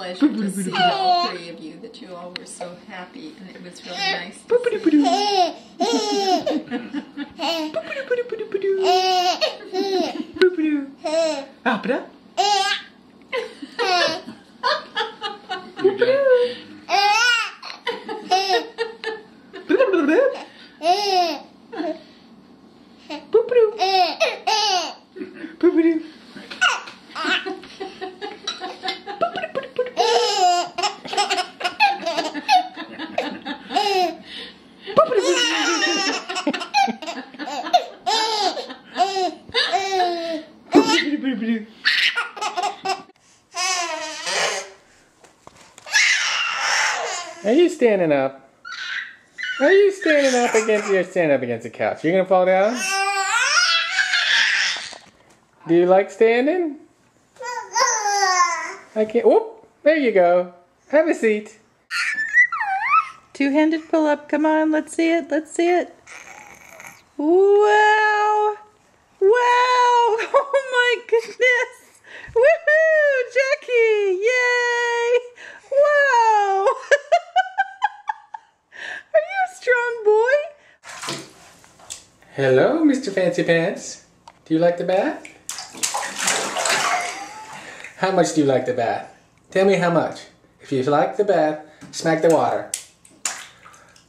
pleasure to see all three of you, that you all were so happy, and it was really nice to see. Are you standing up? Are you standing up against you're standing up against the couch? You're gonna fall down? Do you like standing? I can't whoop! There you go. Have a seat. Two-handed pull-up. Come on, let's see it. Let's see it. Wow! Wow! Oh my goodness! Woohoo! Jackie! Yay! Wow! Are you a strong boy? Hello, Mr. Fancy Pants. Do you like the bath? How much do you like the bath? Tell me how much. If you like the bath, smack the water.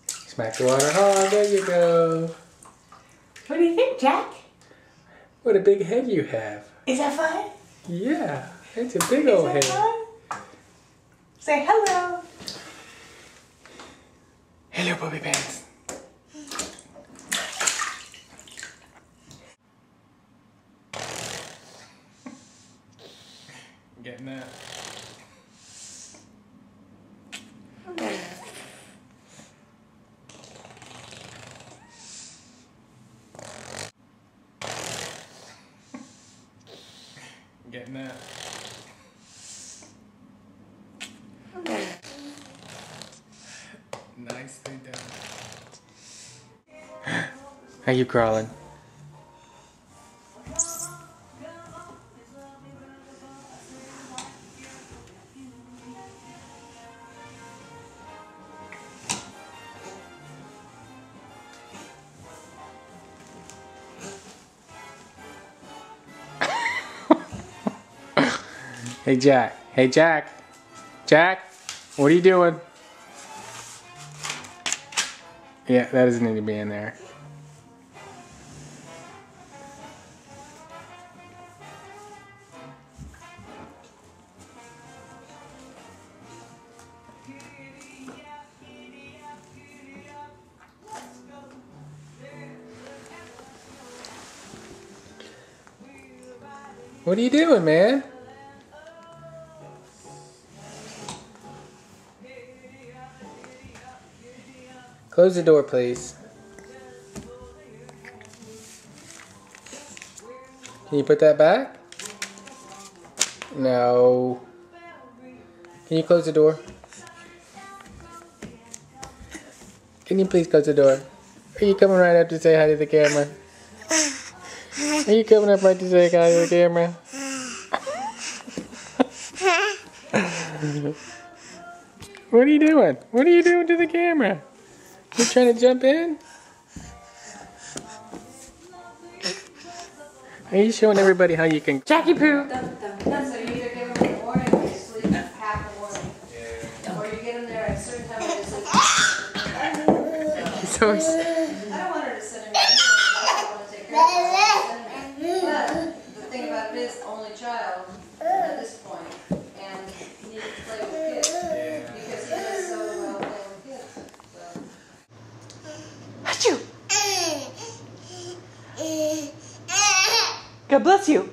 Smack the water hard. There you go. What do you think, Jack? What a big head you have. Is that fun? Yeah, it's a big Is old that head. fun? Say hello. Hello, Bobby Pants. Getting that. Getting that. Nicely done. How you crawling? Hey Jack. Hey Jack. Jack, what are you doing? Yeah, that doesn't need to be in there. What are you doing, man? Close the door, please. Can you put that back? No. Can you close the door? Can you please close the door? Are you coming right up to say hi to the camera? Are you coming up right to say hi to the camera? what are you doing? What are you doing to the camera? You trying to jump in? Are you showing everybody how you can Jackie Poo? So you either give them in the morning or you sleep half the morning. Or you get them there at a certain time and they sleep. So he's- I don't want her to sit in my. I don't want to take care of her. But the thing about it is, only child God bless you.